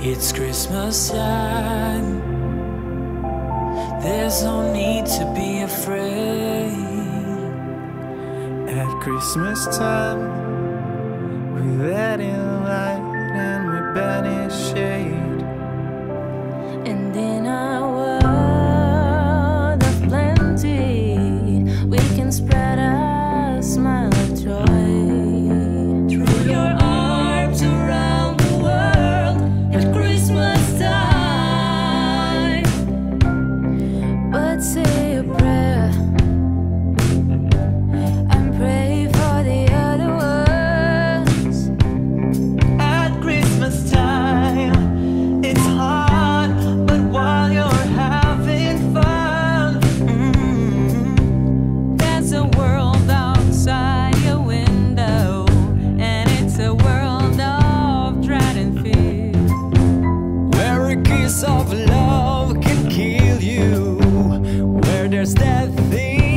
It's Christmas time. There's no need to be afraid. At Christmas time, we let in light and we banish shade. And our world. thing